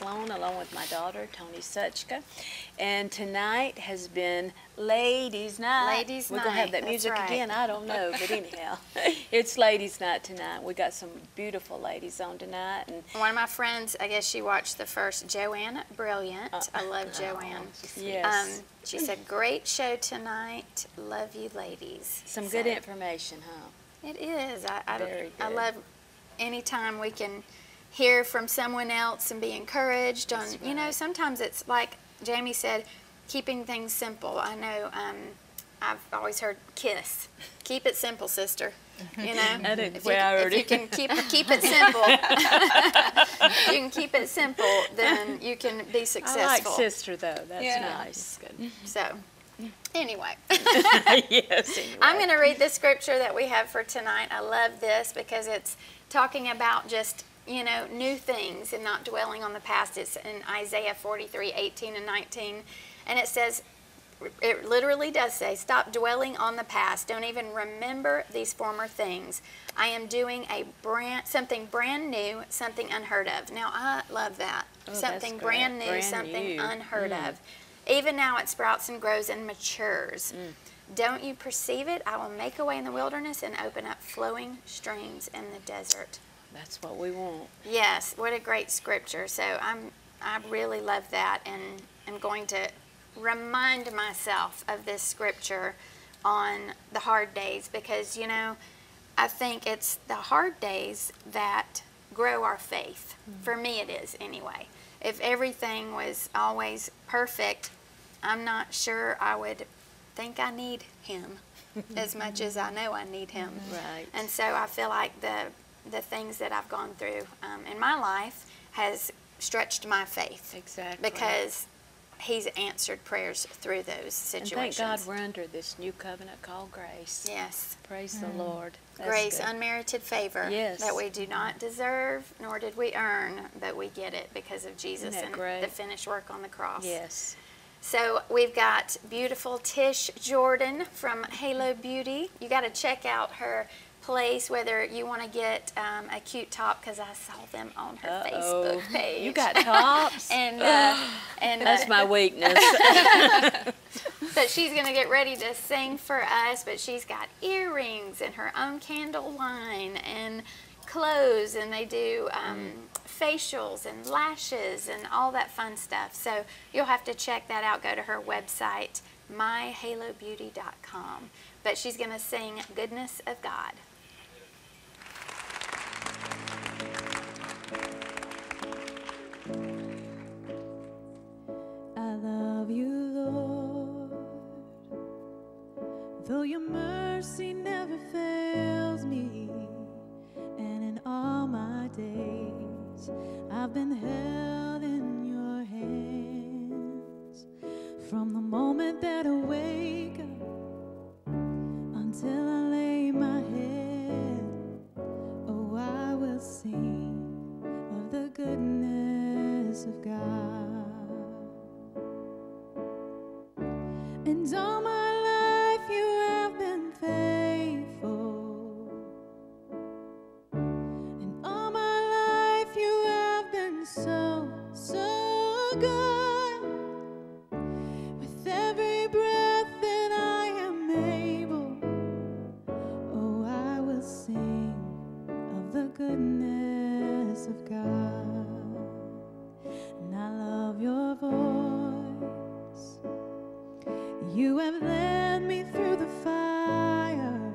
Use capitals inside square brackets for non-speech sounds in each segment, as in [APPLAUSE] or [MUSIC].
Sloan along with my daughter, Toni Suchka. And tonight has been Ladies Night. Ladies We're going to have that that's music right. again. I don't know, but [LAUGHS] anyhow, it's Ladies Night tonight. We got some beautiful ladies on tonight. And One of my friends, I guess she watched the first Joanne Brilliant. I love Joanne. yes, Um, she said, "Great show tonight. Love you, ladies." some So, good information, huh? It is. I, I, I love anytime we can hear from someone else and be encouraged. On That's you know, sometimes it's like Jaime said, keeping things simple. I know. Um, I've always heard kiss. Keep it simple, sister. You [LAUGHS] know, I didn't- if, you, if you can keep keep it simple, [LAUGHS] you can keep it simple, then you can be successful I like sister, though. That's Yeah. nice. Good. So, anyway. [LAUGHS] yes, anyway. I'm going to read the scripture that we have for tonight. I love this because it's talking about just, you know, new things and not dwelling on the past. It's in Isaiah 43, 18 and 19. And it says, it literally does say, stop dwelling on the past. Don't even remember these former things. I am doing a brand, something brand new, something unheard of. Now, I love that. Oh, something brand new, Brand something new. unheard Mm. of. Even now it sprouts and grows and matures. Mm. Don't you perceive it? I will make a way in the wilderness and open up flowing streams in the desert. That's what we want. Yes, what a great scripture. So I'm I really love that and I'm going to remind myself of this scripture on the hard days because you know I think it's the hard days that grow our faith. Mm-hmm. For me it is anyway. If everything was always perfect, I'm not sure I would think I need him as much as I [LAUGHS] know I need him. Right. And so I feel like the the things that I've gone through um, in my life has stretched my faith Exactly. because He's answered prayers through those situations. And situations. thank God we're under this new covenant called grace. yes, Praise the Lord. That's grace, good. unmerited favor Yes. that we do not deserve, nor did we earn, but we get it because of Jesus and great? the finished work on the cross. Yes. So we've got beautiful Tish Jordan from Halo Beauty. You got to check out her place, whether you want to get um, a cute top, because I saw them on her Uh-oh. Facebook page. You got tops? [LAUGHS] and uh, [GASPS] and That's uh, my weakness. [LAUGHS] but she's gonna get ready to sing for us. But she's got earrings and her own candle line and clothes, and they do um, facials and lashes and all that fun stuff. So you'll have to check that out. Go to her website, myhalobeauty.com. But she's gonna sing "Goodness of God." Though your mercy never fails me, and in all my days I've been held goodness of God. And I love your voice. You have led me through the fire,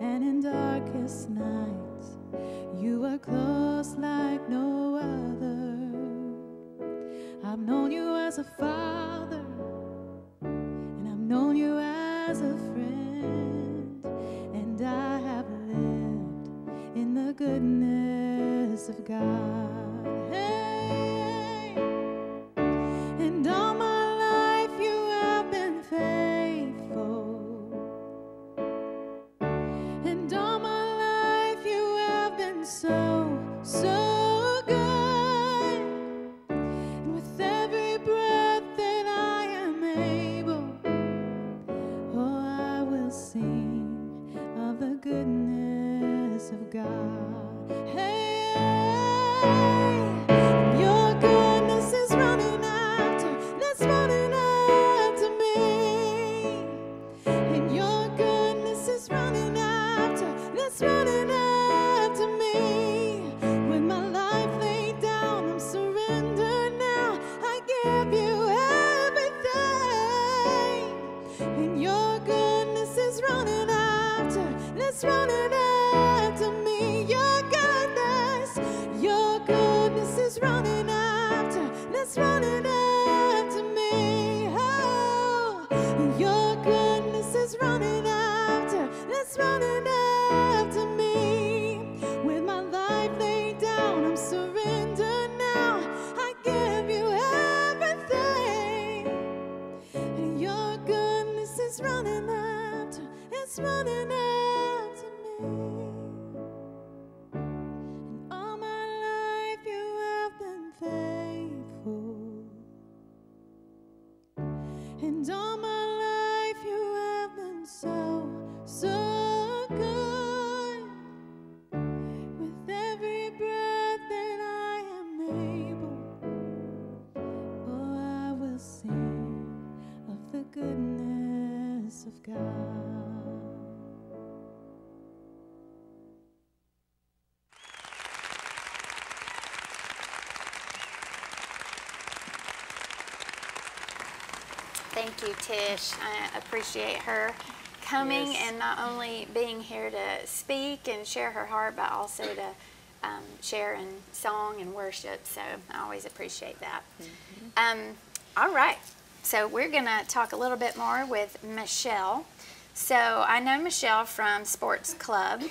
and in darkest nights, you are close like no other. I've known you as a father, of God. Hey. And all my life you have been faithful. And all my life you have been so, so good. And with every breath that I am able, oh, I will sing of the goodness of God. Running you, Tish. I appreciate her coming Yes. and not only being here to speak and share her heart, but also to um, share in song and worship. So I always appreciate that. Um, all right. So we're going to talk a little bit more with Michelle. So I know Michelle from Sports Club,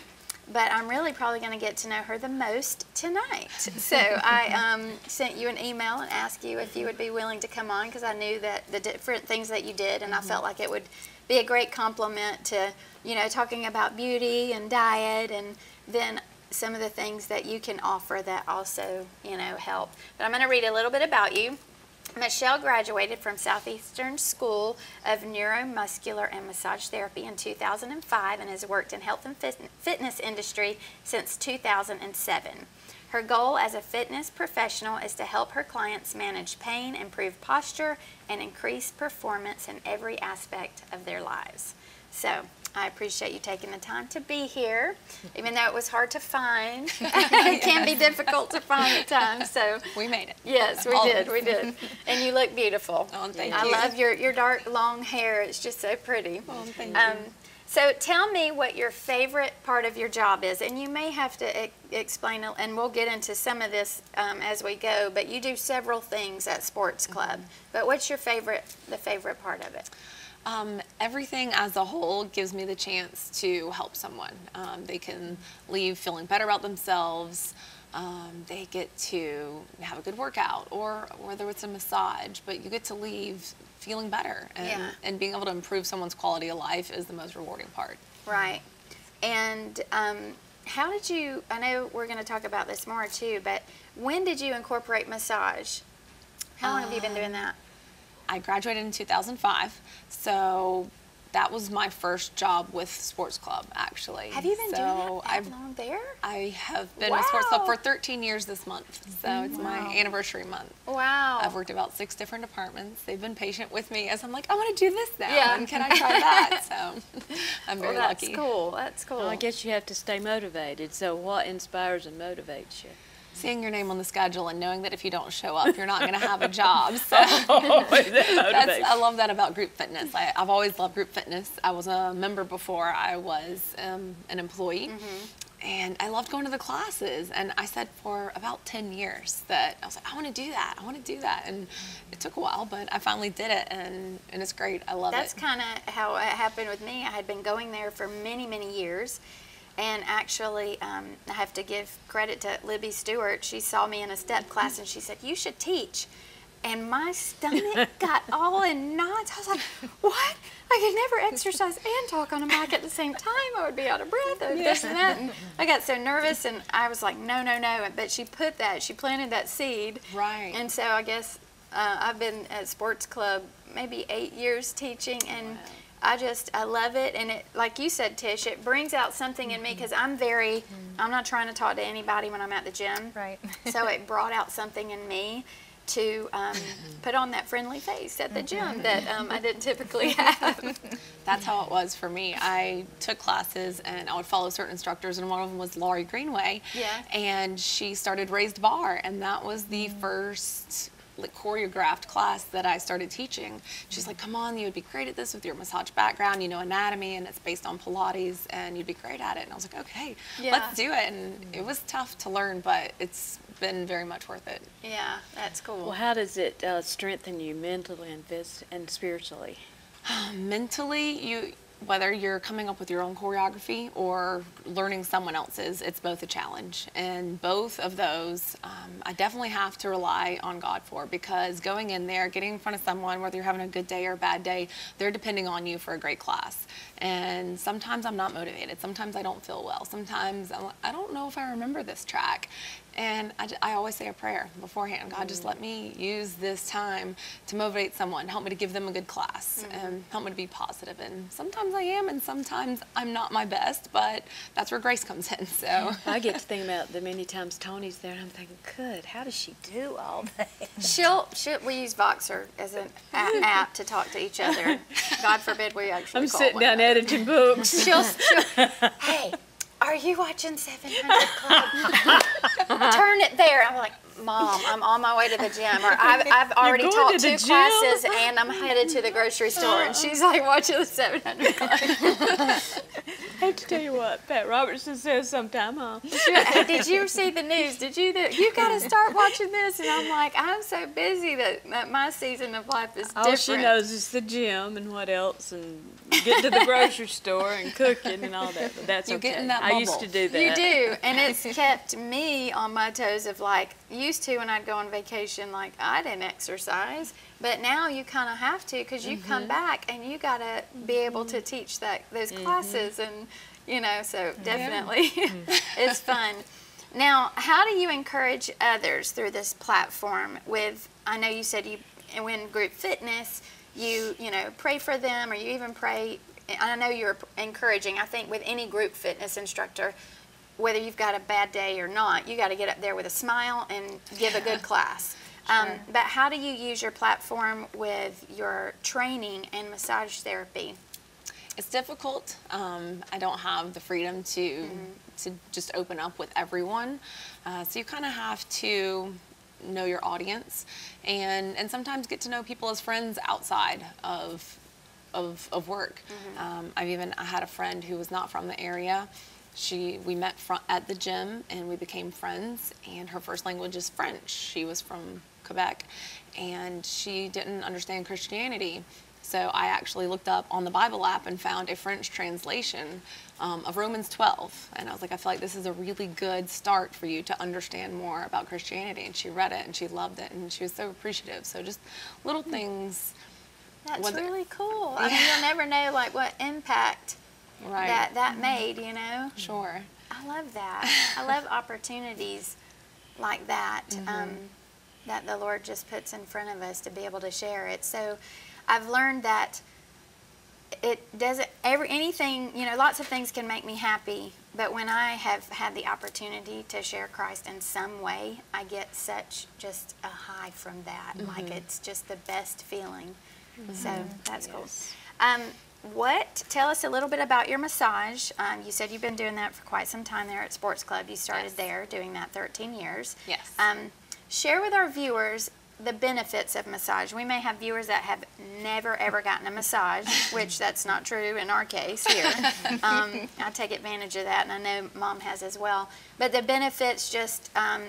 but I'm really probably going to get to know her the most tonight. So I [LAUGHS] um, sent you an email and asked you if you would be willing to come on because I knew that the different things that you did, and I felt like it would be a great compliment to, you know, talking about beauty and diet and then some of the things that you can offer that also, you know, help. But I'm going to read a little bit about you. Michelle graduated from Southeastern School of Neuromuscular and Massage Therapy in 2005 and has worked in health and fit- fitness industry since 2007. Her goal as a fitness professional is to help her clients manage pain, improve posture, and increase performance in every aspect of their lives. So, I appreciate you taking the time to be here, even though it was hard to find. [LAUGHS] it can be difficult to find at times. So, We made it. Yes, we All did. We did. [LAUGHS] And you look beautiful. Oh, thank I you. I love your, your dark long hair. It's just so pretty. Oh, thank Um, so tell me what your favorite part of your job is, and you may have to e- explain, and we'll get into some of this um, as we go. But you do several things at Sports Club. But what's your favorite, the favorite part of it? Um, everything as a whole gives me the chance to help someone. Um, they can leave feeling better about themselves. Um, they get to have a good workout, or whether it's a massage, but you get to leave feeling better. And, Yeah. and being able to improve someone's quality of life is the most rewarding part. Right. And um, how did you? I know we're going to talk about this more too, but when did you incorporate massage? How long have you been doing that? I graduated in 2005, so that was my first job with Sports Club, actually. Have you been so doing that that I've long there? I have been with Sports Club for 13 years this month, so mm, it's my anniversary month. Wow. I've worked about six different departments. They've been patient with me as I'm like, I want to do this now, Yeah. and can I try that? [LAUGHS] So [LAUGHS] I'm Well, very that's lucky. That's cool. That's cool. Well, I guess you have to stay motivated. So, what inspires and motivates you? Seeing your name on the schedule and knowing that if you don't show up, you're not going to have a job. [LAUGHS] So Oh, [LAUGHS] That's. I love that about group fitness. I, I've always loved group fitness. I was a member before I was um, an employee. And I loved going to the classes. And I said for about 10 years that I was like, I want to do that. I want to do that. And it took a while, but I finally did it. And, and it's great. I love That's it. That's kind of how it happened with me. I had been going there for many, many years. And actually, um, I have to give credit to Libby Stewart. She saw me in a step class and she said, You should teach. And my stomach [LAUGHS] got all in knots. I was like, What? I could never exercise and talk on a mic at the same time. I would be out of breath and this and that. And I got so nervous and I was like, No, no, no. But she put that, she planted that seed. Right. And so I guess uh, I've been at sports club maybe eight years teaching, and I just I love it, and it like you said, Tish, it brings out something in me mm-hmm. because I'm very mm-hmm. I'm not trying to talk to anybody when I'm at the gym, Right. [LAUGHS] so it brought out something in me to um, mm-hmm. put on that friendly face at the gym that um, I didn't typically have. [LAUGHS] That's how it was for me. I took classes and I would follow certain instructors, and one of them was Laurie Greenway. Yeah. And she started raised bar, and that was the mm. first like choreographed class that I started teaching. She's like, "Come on, you would be great at this with your massage background. You know anatomy, and it's based on Pilates, and you'd be great at it." And I was like, "Okay, Yeah. let's do it." And it was tough to learn, but it's been very much worth it. yeah, that's cool. Well, how does it uh, strengthen you mentally and phys- and spiritually? [SIGHS] mentally you whether you're coming up with your own choreography or learning someone else's it's both a challenge. And both of those um, i definitely have to rely on god for because going in there getting in front of someone whether you're having a good day or a bad day they're depending on you for a great class and sometimes i'm not motivated sometimes i don't feel well sometimes I'm, i don't know if i remember this track and I always say a prayer beforehand. God, just let me use this time to motivate someone, help me to give them a good class, mm-hmm. and help me to be positive. And sometimes I am, and sometimes I'm not my best, but that's where grace comes in. So [LAUGHS] I get to think about the many times Toni's there, and I'm thinking, good, how does she do all that? She'll, she'll we use Voxer as an [LAUGHS] app to talk to each other. God forbid we actually. I'm call sitting one down another. Editing books. [LAUGHS] She'll, she'll [LAUGHS] hey, are you watching 700 Club? [LAUGHS] Turn it there. I'm like, Mom, I'm on my way to the gym, or I've, I've already taught two gym? classes and I'm headed to the grocery store. And she's like watching the 700 Club. I have to tell you what Pat Robertson says sometime, huh? [LAUGHS] Hey, did you see the news? Did you? The, you got to start watching this. And I'm like, I'm so busy that, that my season of life is different. All she knows is the gym and what else, and getting to the grocery store and cooking and all that. But that's You okay. get in that I used bubble. to do that. You do, and it's [LAUGHS] kept me on my toes of like used to when I'd go on vacation, like I didn't exercise, but now you kind of have to because you come mm-hmm. back and you gotta be able to mm-hmm. teach that those mm-hmm. classes, and you know, so definitely [LAUGHS] mm. it's fun. Now, how do you encourage others through this platform? With I know you said you when group fitness, you you know pray for them, or you even pray. I know you're encouraging. I think with any group fitness instructor, whether you've got a bad day or not, you got to get up there with a smile and give a good class. [LAUGHS] Um, Sure. but how do you use your platform with your training and massage therapy? it's difficult. Um, I don't have the freedom to to just open up with everyone, uh, so you kind of have to know your audience and and sometimes get to know people as friends outside of of, of work. Um, I've even I had a friend who was not from the area. She we met fr- at the gym and we became friends. And her first language is French. She was from Quebec, and she didn't understand Christianity. So I actually looked up on the Bible app and found a French translation um, of Romans 12. And I was like, I feel like this is a really good start for you to understand more about Christianity. And she read it and she loved it and she was so appreciative. So just little things. That's really cool. I mean, you'll never know like what impact Right. that that made. You know. Sure. I love that. I [LAUGHS] love opportunities like that um, that the Lord just puts in front of us to be able to share it. So I've learned that it doesn't every anything you know lots of things can make me happy but when i have had the opportunity to share christ in some way i get such just a high from that like it's just the best feeling so that's cool um, what tell us a little bit about your massage um, you said you've been doing that for quite some time there at sports club you started Yes. there doing that 13 years Yes. um, share with our viewers the benefits of massage. We may have viewers that have never ever gotten a massage, [LAUGHS] which that's not true in our case here. [LAUGHS] Um, I take advantage of that, and I know mom has as well. But the benefits just um,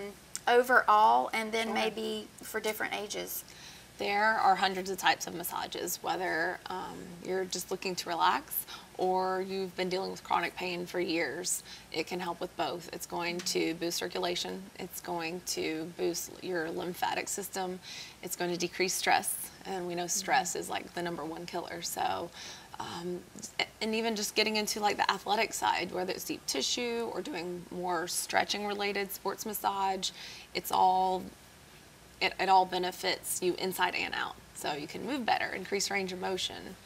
overall, and then maybe for different ages. There are hundreds of types of massages, whether um, you're just looking to relax or you've been dealing with chronic pain for years. It can help with both. It's going to boost circulation, it's going to boost your lymphatic system, it's going to decrease stress, and we know stress is like the number one killer. So, um, and even just getting into like the athletic side, whether it's deep tissue or doing more stretching related sports massage, it's all it, it all benefits you inside and out. So you can move better, increase range of motion,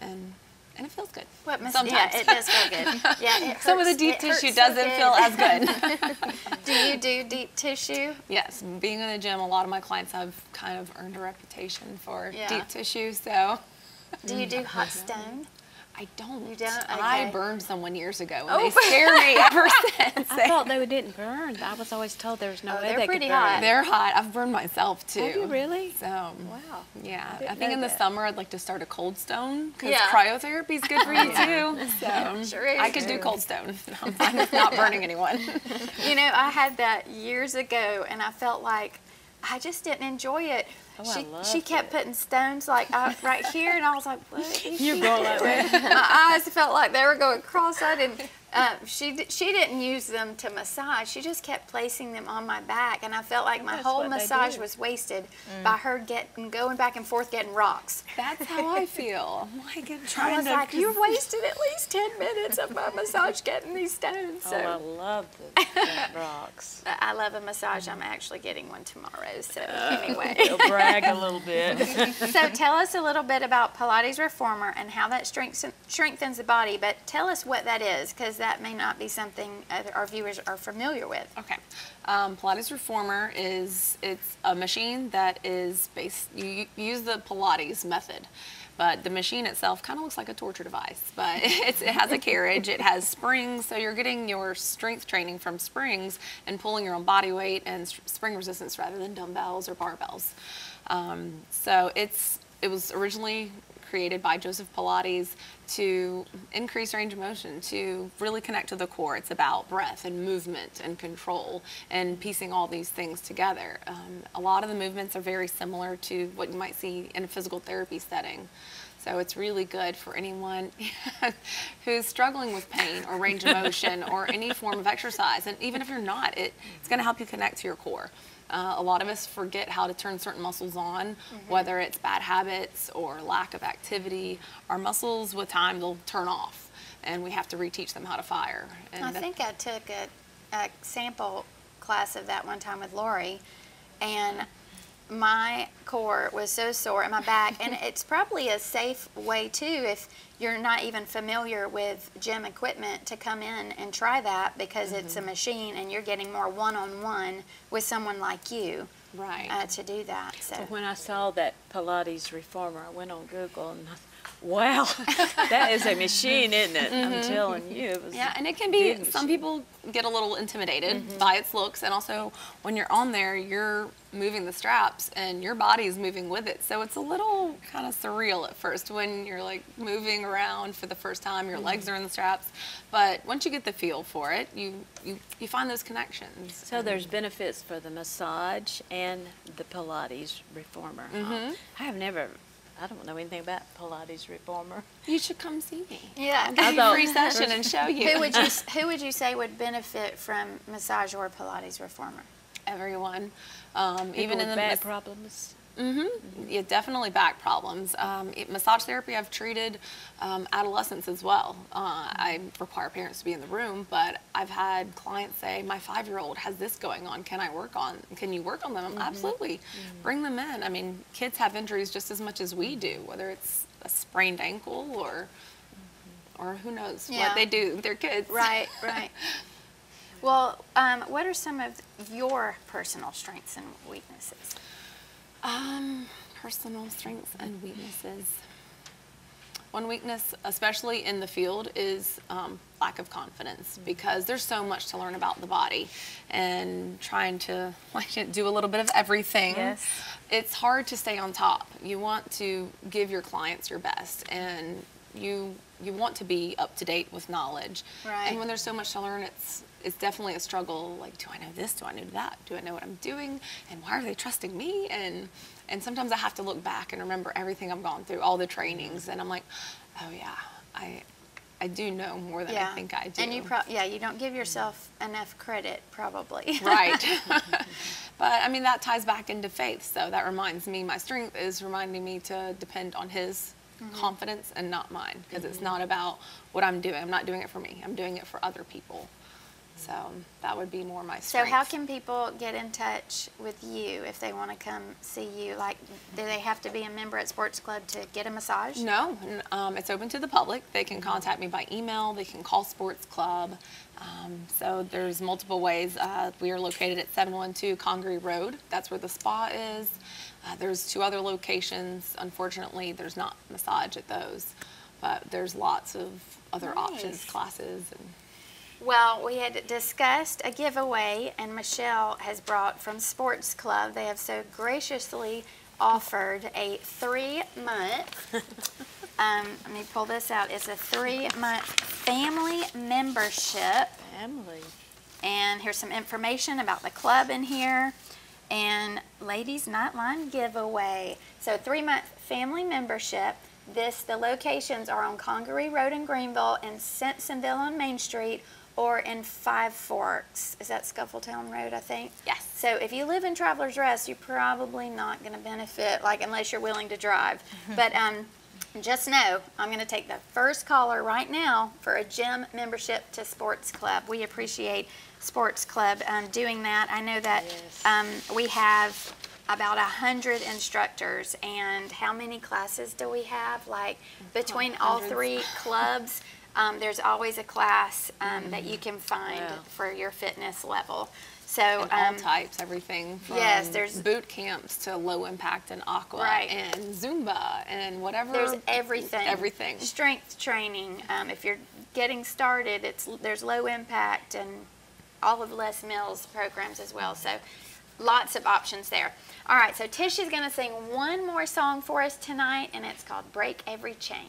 and and it feels good. What mas- Sometimes. Yeah, it does feel good. [LAUGHS] Yeah, it Some of the deep it tissue doesn't feel as good. [LAUGHS] [LAUGHS] do you do deep tissue? yes, being in the gym, a lot of my clients have kind of earned a reputation for Yeah. deep tissue, so Do you do hot stone? I don't. You don't? I burned someone years ago, and Oh. they scare me [LAUGHS] ever since. I thought they [LAUGHS] didn't burn. I was always told there was no Oh, way they're they pretty could burn. hot. They're hot. I've burned myself too. Have you really? So Wow. yeah, I, didn't think in the summer I'd like to start a cold stone because Yeah. cryotherapy is good for you [LAUGHS] too. So Sure is. I could do cold stone. I'm fine with not burning anyone. You know, I had that years ago, and I felt like I just didn't enjoy it. Oh, I she she kept putting stones like uh, right here, and I was like, "What?" You're she going that. My eyes felt like they were going cross-eyed, and uh, she she didn't use them to massage. She just kept placing them on my back, and I felt like my That's whole massage was wasted by her getting going back and forth getting rocks. That's how I feel. [LAUGHS] Like I'm I was to. like, "You wasted at least ten minutes of my massage getting these stones." Oh, So. I love the, the rocks. [LAUGHS] I love a massage. I'm actually getting one tomorrow. So [LAUGHS] anyway, You'll brag a little bit. [LAUGHS] so tell us a little bit about Pilates Reformer and how that strengthens strengthens the body. But tell us what that is, because that may not be something our viewers are familiar with. Okay. Um, Pilates Reformer is it's a machine that is based. You, you use the Pilates method, but the machine itself kind of looks like a torture device. But [LAUGHS] it's, it has a carriage. It has springs, so you're getting your strength training from springs and pulling your own body weight and spring resistance rather than dumbbells or barbells. Um, so it's it was originally created by Joseph Pilates to increase range of motion, to really connect to the core. It's about breath and movement and control and piecing all these things together. Um, a lot of the movements are very similar to what you might see in a physical therapy setting. So it's really good for anyone [LAUGHS] who's struggling with pain or range of motion or any form of exercise. And even if you're not, it, it's going to help you connect to your core. Uh, a lot of us forget how to turn certain muscles on, whether it's bad habits or lack of activity. Our muscles, with time, they'll turn off, and we have to reteach them how to fire. And I think I took a, a sample class of that one time with Lori, and my core was so sore in my back. and [LAUGHS] it's probably a safe way too if you're not even familiar with gym equipment to come in and try that because it's Mm-hmm. a machine and you're getting more one-on-one with someone like you Right. uh, to do that. So. When I saw that Pilates reformer, I went on Google and [LAUGHS] wow, [LAUGHS] that is a machine, isn't it? I'm mm-hmm. telling you. It was Yeah, and it can be, some machine. people get a little intimidated mm-hmm. by its looks, and also when you're on there, you're moving the straps and your body is moving with it. So it's a little kind of surreal at first when you're like moving around for the first time, your legs mm-hmm. are in the straps. But once you get the feel for it, you, you, you find those connections. So there's benefits for the massage and the Pilates reformer. huh? I have never, I don't know anything about Pilates reformer. You should come see me. Yeah. I'll give you a free session and show you. Who would you who would you say would benefit from massage or Pilates reformer? Everyone. Um, even in with the back mas- problems. Yeah, definitely back problems. Um, it- massage therapy, I've treated um, adolescents as well. Uh, I require parents to be in the room, but I've had clients say, "My five-year-old has this going on. Can I work on? Can you work on them?" I'm, Absolutely, bring them in. I mean, kids have injuries just as much as we do, whether it's a sprained ankle or or who knows Yeah. what they do. They're kids, Right, right. [LAUGHS] Well, um, what are some of your personal strengths and weaknesses? Um, personal strengths and weaknesses. One weakness, especially in the field, is um, lack of confidence because there's so much to learn about the body, and trying to [LAUGHS] like do a little bit of everything. Yes. It's hard to stay on top. You want to give your clients your best, and you you want to be up to date with knowledge. Right. And when there's so much to learn, it's it's definitely a struggle. Like, do I know this? Do I know that? Do I know what I'm doing? And why are they trusting me? And and sometimes I have to look back and remember everything I've gone through, all the trainings, and I'm like, oh yeah, I I do know more than I think I do. And you pro- yeah, you don't give yourself enough credit probably. [LAUGHS] right. [LAUGHS] but I mean that ties back into faith. So that reminds me, my strength is reminding me to depend on His mm-hmm. confidence and not mine, because it's mm-hmm. not about what I'm doing. I'm not doing it for me. I'm doing it for other people. So that would be more my strength. So how can people get in touch with you if they want to come see you? Like, do they have to be a member at Sports Club to get a massage? No, um, it's open to the public. They can contact me by email. They can call Sports Club. Um, so there's multiple ways. Uh, we are located at 712 Congaree Road. That's where the spa is. Uh, there's two other locations. Unfortunately, there's not massage at those, but there's lots of other options, classes. And Well, we had discussed a giveaway, and Michelle has brought from Sports Club. They have so graciously offered a three month. [LAUGHS] um, let me pull this out. It's a three month family membership. Family. And here's some information about the club in here. And ladies nightline giveaway. So three month family membership. This the locations are on Congaree Road in Greenville and Simpsonville on Main Street or in Five Forks. Is that Scuffletown Road, I think? Yes. So if you live in Travelers Rest, you're probably not going to benefit, like unless you're willing to drive. but um, just know, I'm going to take the first caller right now for a gym membership to Sports Club. We appreciate Sports Club um, doing that. I know that Yes. um, we have about a hundred instructors, and how many classes do we have? Like between all three clubs, um, there's always a class um, that you can find Wow. for your fitness level. So and all um, types, everything from yes, there's- boot camps to low impact and aqua Right. and Zumba and whatever. There's everything. Everything. Strength training. Um, if you're getting started, it's there's low impact and all of Les Mills programs as well. So lots of options there. All right, so Tish is going to sing one more song for us tonight, and it's called "Break Every Chain."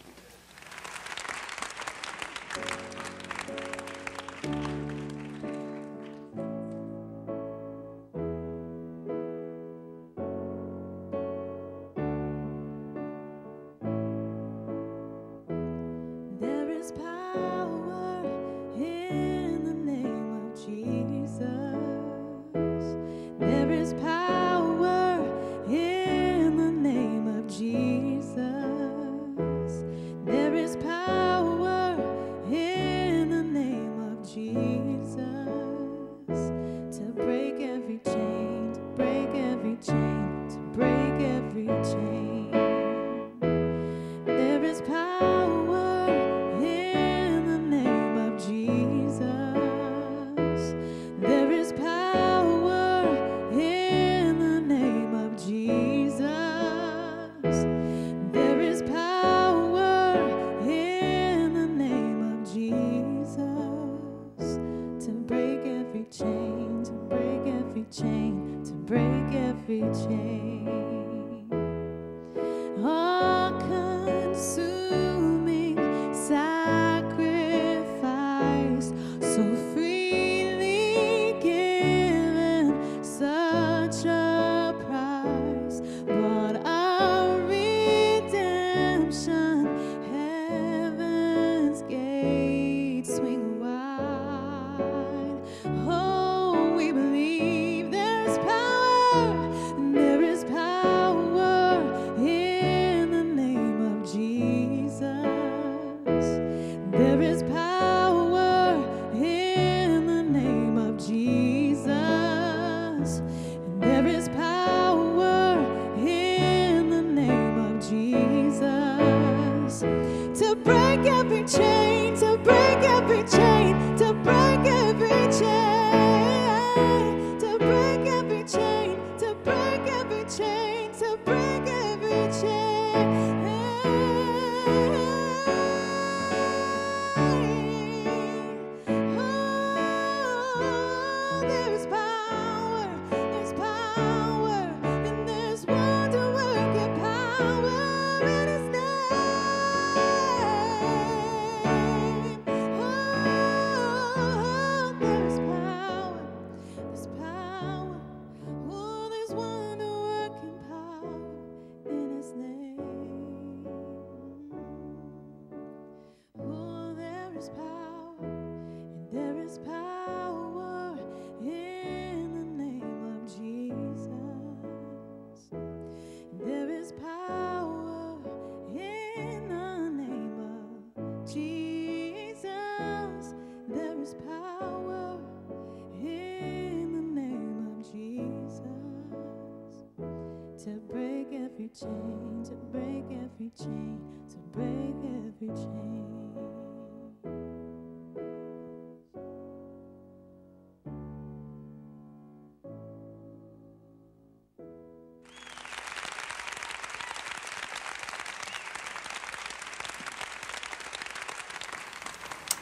Break every chain.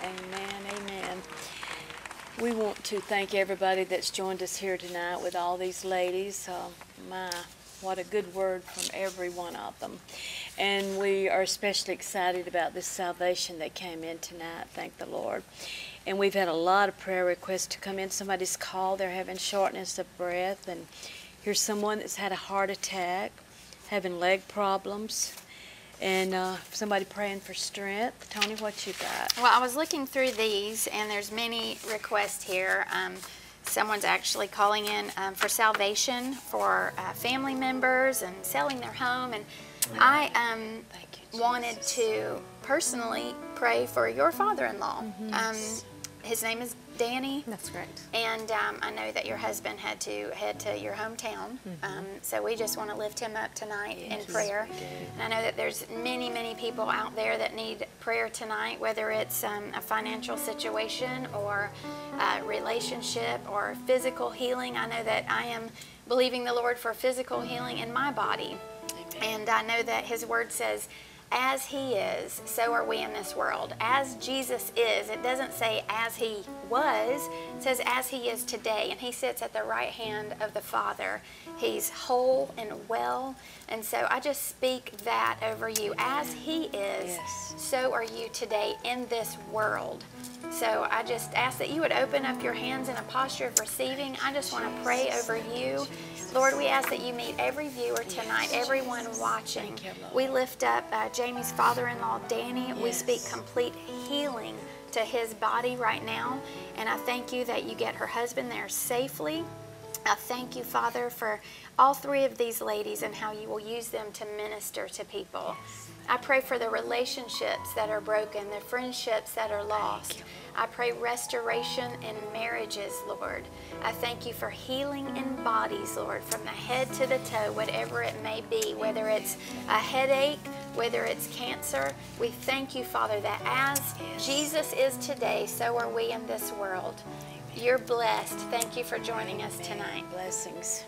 Amen, amen. We want to thank everybody that's joined us here tonight with all these ladies. Uh, my, what a good word from every one of them. And we are especially excited about this salvation that came in tonight. Thank the Lord. And we've had a lot of prayer requests to come in. Somebody's called, they're having shortness of breath. And here's someone that's had a heart attack, having leg problems. And uh, somebody praying for strength. Toni, what you got? Well, I was looking through these, and there's many requests here. Um, someone's actually calling in um, for salvation for uh, family members and selling their home, and I um, you, wanted to personally pray for your father-in-law. Mm-hmm. Um, his name is Danny. That's great. And um, I know that your husband had to head to your hometown. Um, so we just want to lift him up tonight in Mm-hmm. Prayer. And I know that there's many, many people out there that need prayer tonight, whether it's um, a financial situation or a relationship or physical healing. I know that I am believing the Lord for physical healing in my body. And I know that His Word says, as He is, so are we in this world. As Jesus is, it doesn't say as He was, it says as He is today. And He sits at the right hand of the Father. He's whole and well. And so I just speak that over you. As He is, Yes. so are you today in this world. So I just ask that you would open up your hands in a posture of receiving. I just want to pray over you. Lord, we ask that you meet every viewer tonight, everyone watching. Thank you, Lord. We lift up uh, Jaime's father in law, Danny. We speak complete healing to his body right now. And I thank you that you get her husband there safely. I thank you, Father, for all three of these ladies and how you will use them to minister to people. I pray for the relationships that are broken, the friendships that are lost. I pray restoration in marriages, Lord. I thank you for healing in bodies, Lord, from the head to the toe, whatever it may be, whether it's a headache, whether it's cancer. We thank you, Father, that as Jesus is today, so are we in this world. You're blessed. Thank you for joining us tonight. Blessings.